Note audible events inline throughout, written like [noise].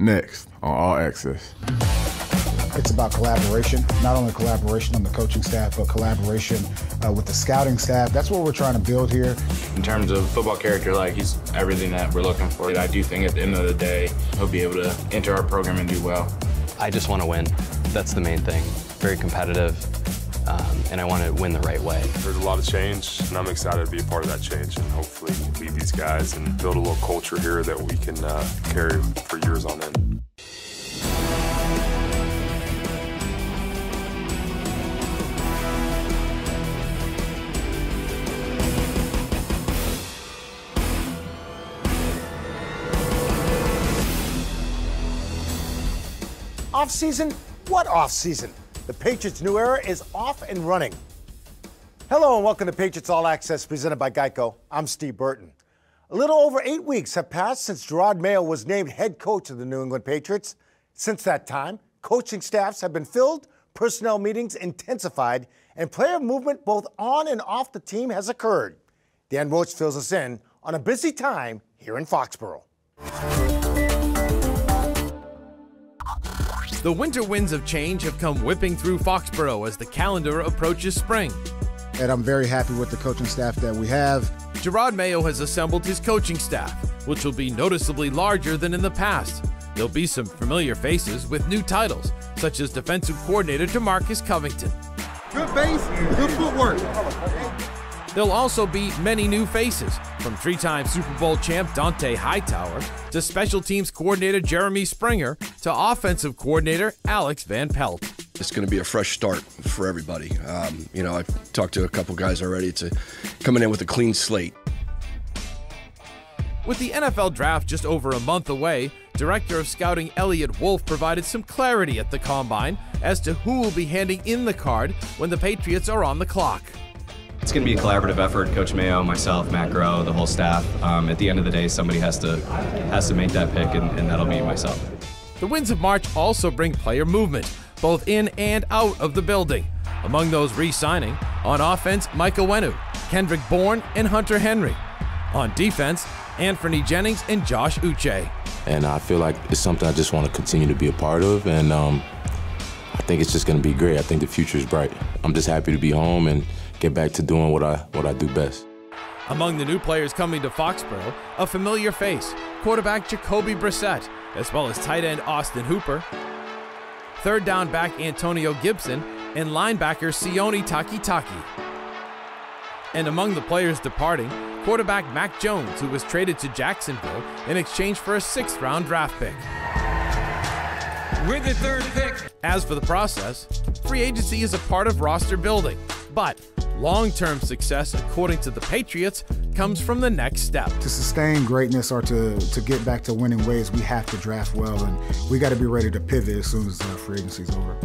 next on All Access. It's about collaboration, not only collaboration on the coaching staff, but collaboration uh, with the scouting staff. That's what we're trying to build here. In terms of football character, like he's everything that we're looking for. I do think at the end of the day, he'll be able to enter our program and do well. I just want to win. That's the main thing. Very competitive, um, and I want to win the right way. There's a lot of change, and I'm excited to be a part of that change and hopefully lead these guys and build a little culture here that we can uh, carry for years on end. Off season? What off season? The Patriots' new era is off and running. Hello and welcome to Patriots All Access presented by Geico. I'm Steve Burton. A little over eight weeks have passed since Jerod Mayo was named head coach of the New England Patriots. Since that time, coaching staffs have been filled, personnel meetings intensified, and player movement both on and off the team has occurred. Dan Roche fills us in on a busy time here in Foxborough. The winter winds of change have come whipping through Foxborough as the calendar approaches spring. And I'm very happy with the coaching staff that we have. Jerod Mayo has assembled his coaching staff, which will be noticeably larger than in the past. There'll be some familiar faces with new titles, such as defensive coordinator DeMarcus Covington. Good base, good footwork. There'll also be many new faces, from three time Super Bowl champ Dont'a Hightower to special teams coordinator Jeremy Springer to offensive coordinator Alex Van Pelt. It's going to be a fresh start for everybody. Um, you know, I've talked to a couple guys already to coming in with a clean slate. With the NFL draft just over a month away, Director of Scouting Eliot Wolf provided some clarity at the combine as to who will be handing in the card when the Patriots are on the clock. It's going to be a collaborative effort. Coach Mayo, myself, Matt Groh, the whole staff. Um, at the end of the day, somebody has to has to make that pick, and, and that'll be myself. The winds of March also bring player movement, both in and out of the building. Among those re-signing, on offense, Michael Onwenu, Kendrick Bourne, and Hunter Henry. On defense, Anfernee Jennings and Josh Uche. And I feel like it's something I just want to continue to be a part of, and um, I think it's just going to be great. I think the future is bright. I'm just happy to be home and get back to doing what I what I do best. Among the new players coming to Foxborough, a familiar face, quarterback Jacoby Brissett, as well as tight end Austin Hooper, third down back Antonio Gibson, and linebacker Sione Takitaki. And among the players departing, quarterback Mac Jones, who was traded to Jacksonville in exchange for a sixth round draft pick. With the third pick. As for the process, free agency is a part of roster building, but long term success, according to the Patriots, comes from the next step. To sustain greatness or to, to get back to winning ways, we have to draft well, and we got to be ready to pivot as soon as uh, free agency is over.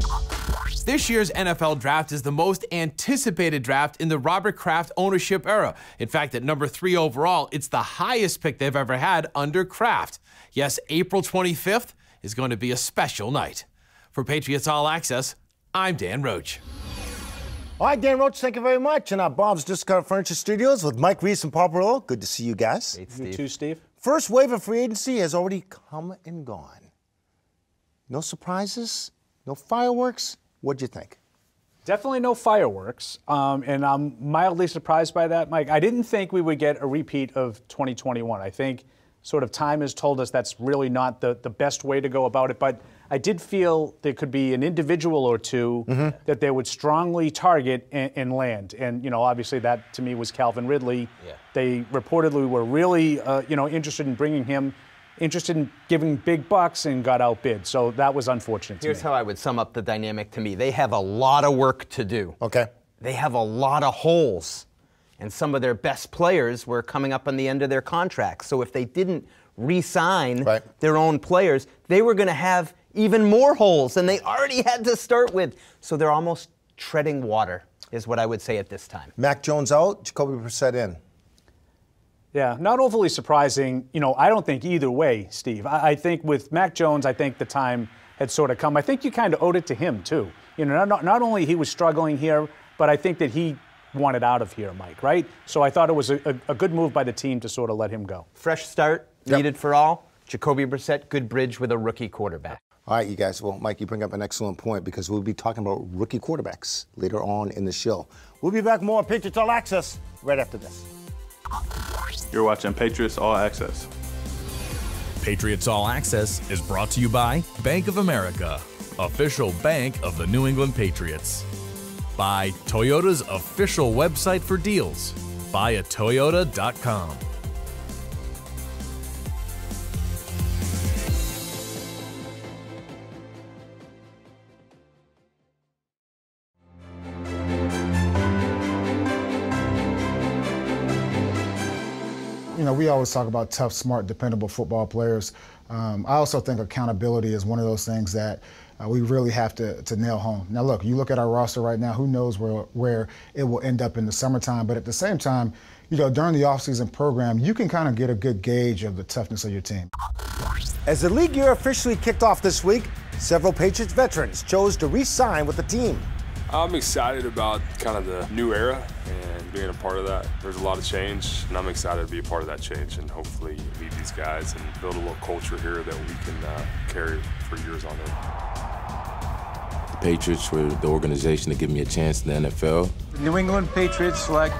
This year's NFL draft is the most anticipated draft in the Robert Kraft ownership era. In fact, at number three overall, it's the highest pick they've ever had under Kraft. Yes, April 25th is going to be a special night. For Patriots All Access, I'm Dan Roche. All right, Dan Roche, thank you very much. And our Bob's Discount Furniture Studios with Mike Reiss and Paul Perillo. Good to see you guys. Hey, Steve. You too, Steve. First wave of free agency has already come and gone. No surprises, no fireworks. What'd you think? Definitely no fireworks, um, and I'm mildly surprised by that, Mike. I didn't think we would get a repeat of 2021. I think sort of time has told us that's really not the, the best way to go about it, but I did feel there could be an individual or 2 Mm-hmm. that they would strongly target and, and land. And, you know, obviously that to me was Calvin Ridley. Yeah. They reportedly were really, uh, you know, interested in bringing him, interested in giving big bucks and got outbid. So that was unfortunate to Here's me. how I would sum up the dynamic to me. They have a lot of work to do. Okay. They have a lot of holes. And some of their best players were coming up on the end of their contracts. So if they didn't re sign Right. their own players, they were going to have even more holes than they already had to start with. So they're almost treading water, is what I would say at this time. Mac Jones out, Jacoby Brissett in. Yeah, not overly surprising. You know, I don't think either way, Steve. I, I think with Mac Jones, I think the time had sort of come. I think you kind of owed it to him too. You know, not, not only he was struggling here, but I think that he wanted out of here, Mike. Right? So I thought it was a, a, a good move by the team to sort of let him go. Fresh start Yep. needed for all. Jacoby Brissett, good bridge with a rookie quarterback. All right, you guys. Well, Mike, you bring up an excellent point because we'll be talking about rookie quarterbacks later on in the show. We'll be back more Patriots All Access right after this. You're watching Patriots All Access. Patriots All Access is brought to you by Bank of America, official bank of the New England Patriots. By Toyota's official website for deals, buyatoyota.com. we always talk about tough, smart, dependable football players. Um, I also think accountability is one of those things that uh, we really have to, to nail home. Now, look, you look at our roster right now, who knows where, where it will end up in the summertime, but at the same time, you know, during the offseason program, you can kind of get a good gauge of the toughness of your team. As the league year officially kicked off this week, several Patriots veterans chose to re sign with the team. I'm excited about kind of the new era and being a part of that. There's a lot of change, and I'm excited to be a part of that change and hopefully lead these guys and build a little culture here that we can uh, carry for years on end. The Patriots were the organization to give me a chance in the NFL. The New England Patriots select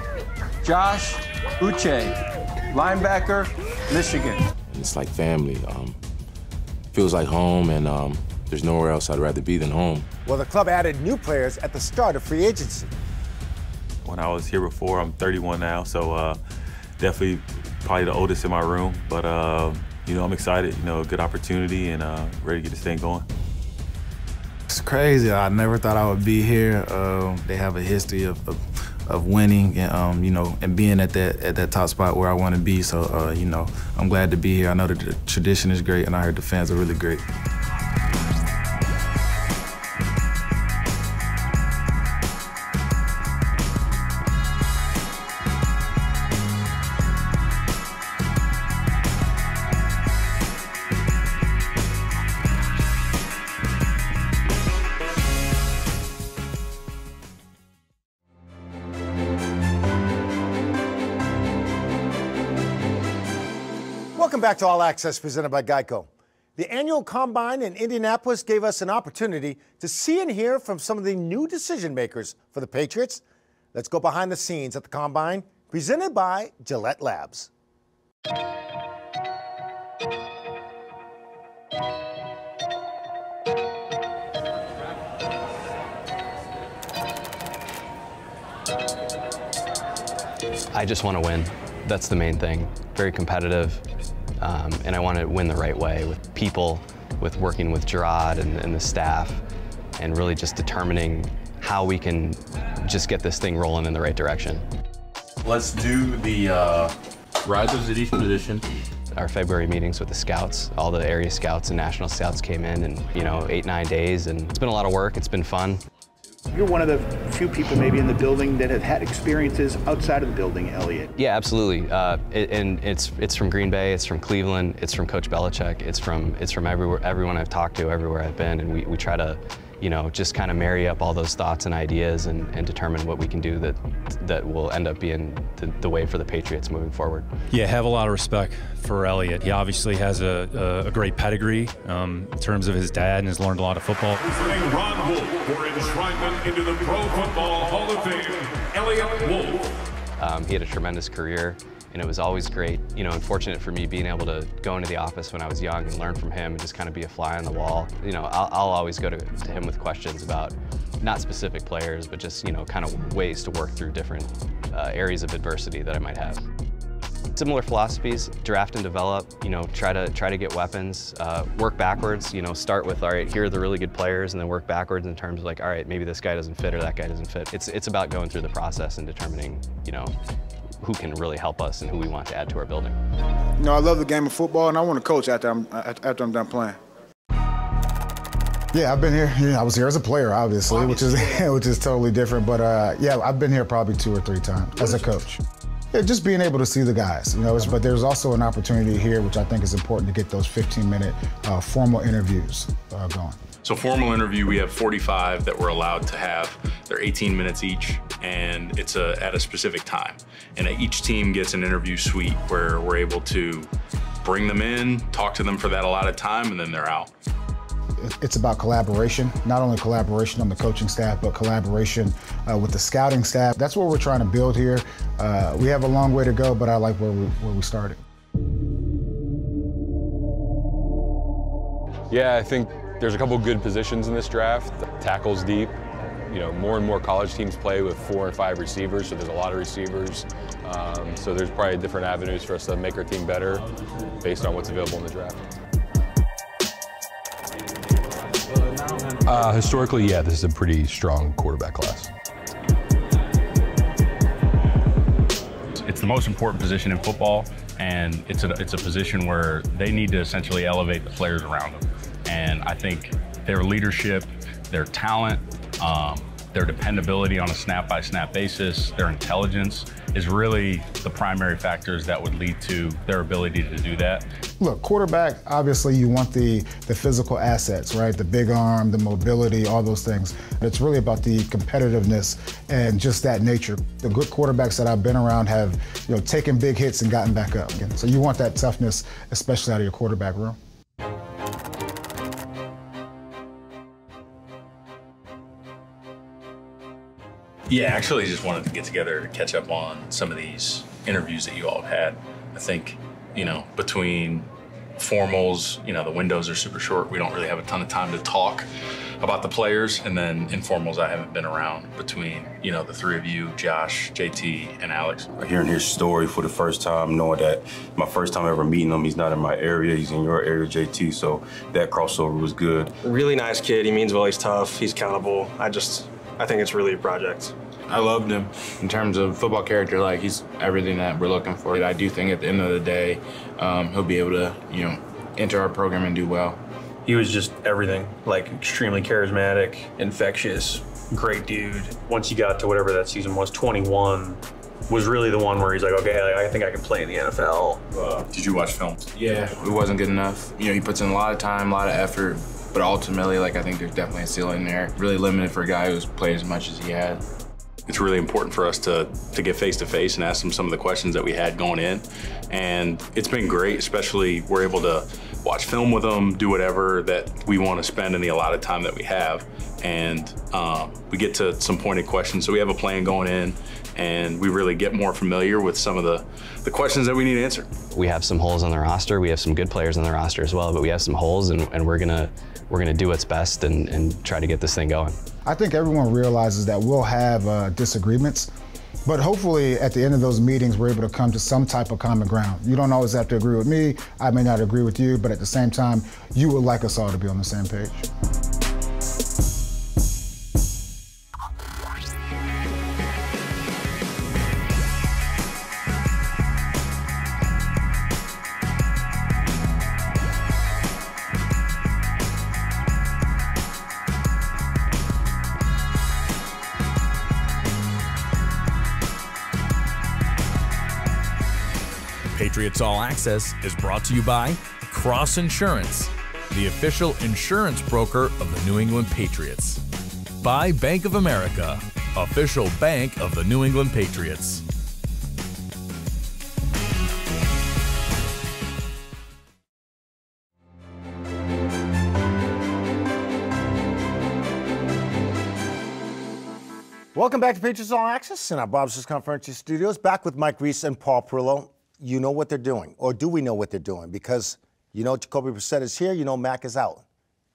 Josh Uche, linebacker, Michigan. And it's like family. Um, feels like home, and um, there's nowhere else I'd rather be than home. Well, the club added new players at the start of free agency. When I was here before, I'm 31 now, so uh, definitely probably the oldest in my room. But uh, you know, I'm excited. You know, a good opportunity and uh, ready to get this thing going. It's crazy. I never thought I would be here. Um, they have a history of, of, of winning and um, you know and being at that at that top spot where I want to be. So uh, you know, I'm glad to be here. I know that the tradition is great, and I heard the fans are really great. Welcome back to All Access presented by Geico. The annual combine in Indianapolis gave us an opportunity to see and hear from some of the new decision makers for the Patriots. Let's go behind the scenes at the combine presented by Gillette Labs. I just want to win. That's the main thing. Very competitive, um, and I want to win the right way with people, with working with Jerod and, and the staff, and really just determining how we can just get this thing rolling in the right direction. Let's do the uh, risers at each position. Our February meetings with the scouts, all the area scouts and national scouts came in in, you know, eight, nine days, and it's been a lot of work. It's been fun. You're one of the few people maybe in the building that have had experiences outside of the building, Eliot. Yeah, absolutely. Uh, it, and it's it's from Green Bay, it's from Cleveland, it's from Coach Belichick, it's from it's from everywhere everyone I've talked to, everywhere I've been, and we, we try to, you know, just kind of marry up all those thoughts and ideas and, and determine what we can do that that will end up being the, the way for the Patriots moving forward. Yeah, have a lot of respect for Eliot. He obviously has a, a, a great pedigree um, in terms of his dad and has learned a lot of football. Presenting Ron Wolf for enshrinement into the Pro Football Hall of Fame, Eliot Wolf. Um, he had a tremendous career, and it was always great. You know, unfortunate for me being able to go into the office when I was young and learn from him and just kind of be a fly on the wall. You know, I'll, I'll always go to, to him with questions about not specific players, but just you know, kind of ways to work through different uh, areas of adversity that I might have. Similar philosophies, draft and develop, you know, try to try to get weapons, uh, work backwards, you know, start with, all right, here are the really good players, and then work backwards in terms of like, all right, maybe this guy doesn't fit or that guy doesn't fit. It's, it's about going through the process and determining, you know, who can really help us and who we want to add to our building. You know, I love the game of football, and I want to coach after I'm, after I'm done playing. Yeah, I've been here. Yeah, I was here as a player, obviously, which is [laughs] which is totally different. But uh, yeah, I've been here probably two or three times as a coach. Yeah, just being able to see the guys, you know. But there's also an opportunity here, which I think is important to get those 15-minute uh, formal interviews uh, going. So formal interview, we have 45 that we're allowed to have. They're 18 minutes each, and it's a, at a specific time. And each team gets an interview suite where we're able to bring them in, talk to them for that a lot of time, and then they're out. It's about collaboration, not only collaboration on the coaching staff, but collaboration uh, with the scouting staff. That's what we're trying to build here. Uh, we have a long way to go, but I like where we, where we started. Yeah, I think there's a couple good positions in this draft. Tackles deep. You know, more and more college teams play with four and five receivers, so there's a lot of receivers. Um, so there's probably different avenues for us to make our team better based on what's available in the draft. Uh, historically, yeah, this is a pretty strong quarterback class. It's the most important position in football, and it's a, it's a position where they need to essentially elevate the players around them. And I think their leadership, their talent, um, their dependability on a snap by snap basis, their intelligence is really the primary factors that would lead to their ability to do that. Look, quarterback, obviously you want the, the physical assets, right? The big arm, the mobility, all those things. It's really about the competitiveness and just that nature. The good quarterbacks that I've been around have, you know, taken big hits and gotten back up. So you want that toughness, especially out of your quarterback room. Yeah, actually, just wanted to get together to catch up on some of these interviews that you all have had. I think, you know, between formals, you know, the windows are super short. We don't really have a ton of time to talk about the players. And then informals, I haven't been around between, you know, the three of you, Josh, JT, and Alex. Hearing his story for the first time, knowing that my first time ever meeting him, he's not in my area, he's in your area, JT. So that crossover was good. Really nice kid. He means well. He's tough. He's accountable. I just, I think it's really a project. I loved him in terms of football character. Like he's everything that we're looking for. I do think at the end of the day, um, he'll be able to, you know, enter our program and do well. He was just everything. Like extremely charismatic, infectious, great dude. Once he got to whatever that season was, 21, was really the one where he's like, okay, I think I can play in the NFL. Uh, did you watch film? Yeah, it wasn't good enough. You know, he puts in a lot of time, a lot of effort, but ultimately, like I think there's definitely a ceiling there. Really limited for a guy who's played as much as he had it's really important for us to, to get face to face and ask them some of the questions that we had going in. And it's been great, especially we're able to watch film with them, do whatever that we want to spend in the allotted time that we have. And um, we get to some pointed questions. So we have a plan going in and we really get more familiar with some of the, the questions that we need answered. We have some holes on the roster. We have some good players on the roster as well, but we have some holes and, and we're gonna we're gonna do what's best and, and try to get this thing going. I think everyone realizes that we'll have uh, disagreements, but hopefully at the end of those meetings, we're able to come to some type of common ground. You don't always have to agree with me. I may not agree with you, but at the same time, you would like us all to be on the same page. Patriots All Access is brought to you by Cross Insurance, the official insurance broker of the New England Patriots. By Bank of America, official bank of the New England Patriots. Welcome back to Patriots All Access in our Bob's Conference Studios. Back with Mike Reiss and Paul Perillo you know what they're doing, or do we know what they're doing? Because you know Jacoby Brissett is here, you know Mac is out.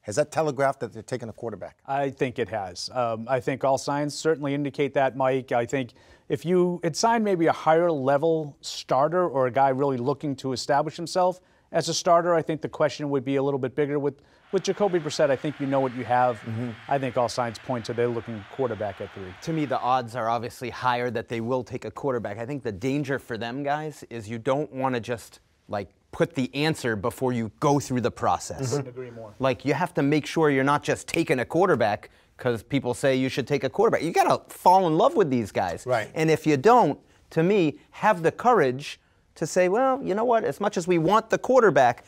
Has that telegraphed that they're taking a quarterback? I think it has. Um, I think all signs certainly indicate that, Mike. I think if you had signed maybe a higher level starter or a guy really looking to establish himself as a starter, I think the question would be a little bit bigger with with Jacoby Brissett, I think you know what you have. Mm-hmm. I think all signs point to they're looking quarterback at three. To me, the odds are obviously higher that they will take a quarterback. I think the danger for them guys is you don't want to just like put the answer before you go through the process. Mm-hmm. Agree more. Like you have to make sure you're not just taking a quarterback because people say you should take a quarterback. You got to fall in love with these guys. Right. And if you don't, to me, have the courage to say, well, you know what? As much as we want the quarterback,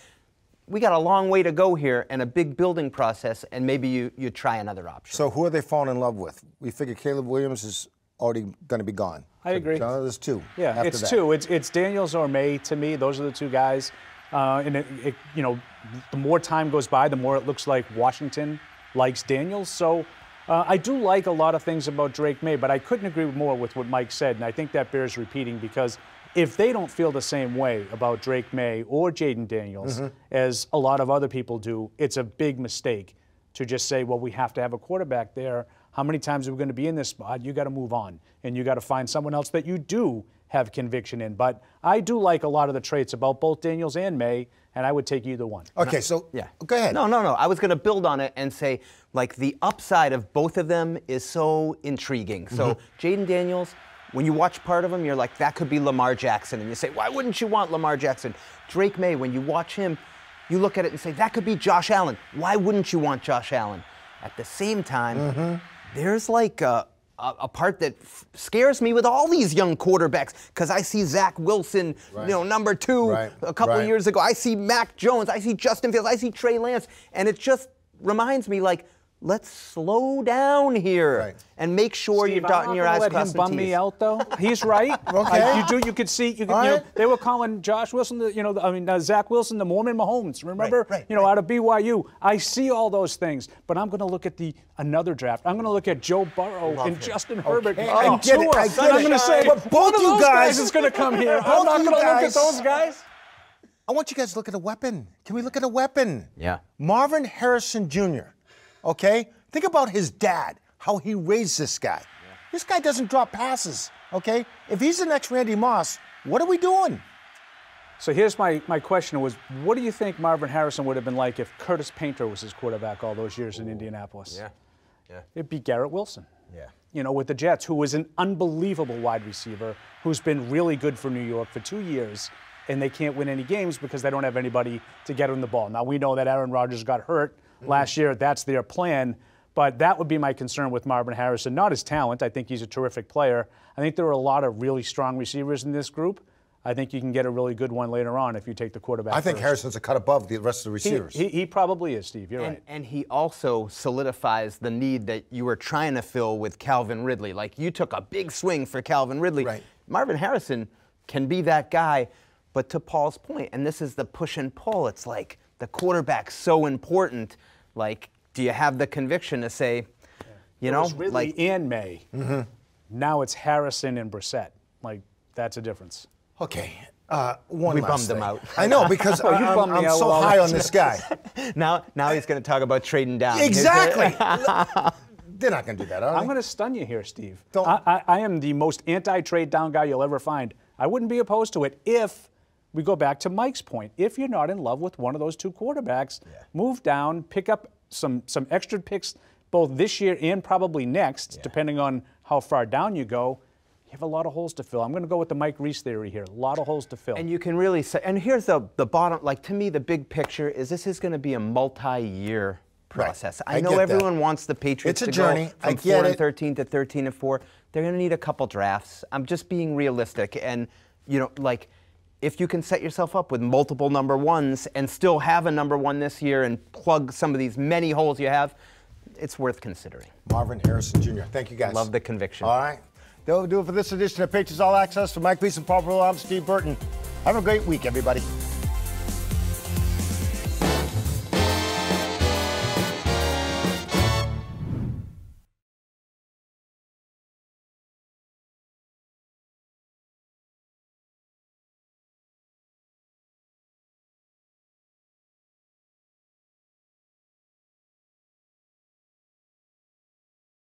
we got a long way to go here and a big building process, and maybe you, you try another option. So who are they falling in love with? We figure Caleb Williams is already going to be gone. I so agree. John, there's two. Yeah, it's that. two. It's it's Daniels or Maye to me. Those are the two guys. Uh, and it, it, you know, the more time goes by, the more it looks like Washington likes Daniels. So uh, I do like a lot of things about Drake Maye, but I couldn't agree more with what Mike said, and I think that bears repeating because if they don't feel the same way about Drake Maye or Jayden Daniels Mhm. as a lot of other people do, it's a big mistake to just say, well, we have to have a quarterback there. How many times are we going to be in this spot? You got to move on, and you got to find someone else that you do have conviction in. But I do like a lot of the traits about both Daniels and Maye, and I would take either one. Okay, so yeah, go ahead. No, no, no. I was going to build on it and say, like, the upside of both of them is so intriguing. So, Mhm. Jayden Daniels, when you watch part of him, you're like, that could be Lamar Jackson, and you say, why wouldn't you want Lamar Jackson? Drake Maye, when you watch him, you look at it and say, that could be Josh Allen. Why wouldn't you want Josh Allen? At the same time, Mm-hmm. there's like a, a, a part that f- scares me with all these young quarterbacks because I see Zach Wilson, Right. you know, number two Right. a couple Right. years ago. I see Mac Jones, I see Justin Fields, I see Trey Lance, and it just reminds me like, let's slow down here and make sure Steve, you're dotting your not eyes gonna let him bum T's. me out though. [laughs] He's right. [laughs] Okay. Like, you do. You could see. You, could, All you know, they were calling Josh Wilson. The, you know, I mean uh, Zach Wilson, the Mormon Mahomes. Remember? right, you know, out of BYU. I see all those things, but I'm going to look at the another draft. I'm going to look at Joe Burrow and Justin Herbert Okay, and I get it, Tua, I get and I'm going to say But both one of you those guys- is going to come here. [laughs] I'm not going to look at those guys. I want you guys to look at a weapon. Can we look at a weapon? Yeah. Marvin Harrison Jr. Okay? Think about his dad, how he raised this guy. This guy doesn't drop passes. Okay? If he's the next Randy Moss, what are we doing? So here's my, my question was, what do you think Marvin Harrison would have been like if Curtis Painter was his quarterback all those years in Indianapolis? Yeah. Yeah. It'd be Garrett Wilson. Yeah. You know, with the Jets, who was an unbelievable wide receiver, who's been really good for New York for two years, and they can't win any games because they don't have anybody to get him the ball. Now we know that Aaron Rodgers got hurt Mm-hmm. last year. That's their plan. But that would be my concern with Marvin Harrison. Not his talent. I think he's a terrific player. I think there are a lot of really strong receivers in this group. I think you can get a really good one later on if you take the quarterback. I think first. Harrison's a cut above the rest of the He- receivers. He, he probably is, Steve. You're and, right. and he also solidifies the need that you were trying to fill with Calvin Ridley. Like you took a big swing for Calvin Ridley. Right. Marvin Harrison can be that guy, but to Paul's point, and this is the push and pull, it's like the quarterback's so important. Like, do you have the conviction to say, you It know, was Ridley like and Maye. Now it's Harrison and Brissett. Like that's a difference. Okay. Uh, one we last bummed him out. I know because Well, [laughs] you I, am bummed me I'm out so high on this guy. [laughs] now, now he's going to talk about trading down. Exactly. [laughs] They're not going to do that, are I'm going to stun you here, Steve. I, I, I am the most anti-trade down guy you'll ever find. I wouldn't be opposed to it if we go back to Mike's point. If you're not in love with one of those two quarterbacks, move down, pick up some some extra picks both this year and probably next, depending on how far down you go. You have a lot of holes to fill. I'm going to go with the Mike Reiss theory here. A lot of holes to fill. And you can really say, and here's the the bottom. Like to me, the big picture is this is going to be a multi-year process. I I, know get that. everyone wants the Patriots It's a to journey. go from four get and it. 13 to 13 and four. They're going to need a couple drafts. I'm just being realistic, and you know, like. If you can set yourself up with multiple number ones and still have a number one this year and plug some of these many holes you have, it's worth considering. Marvin Harrison Jr. Thank you guys. Love the conviction. All right. That'll do it for this edition of Patriots All Access. For Mike Leeson, Paul Brewer, I'm Steve Burton. Have a great week, everybody.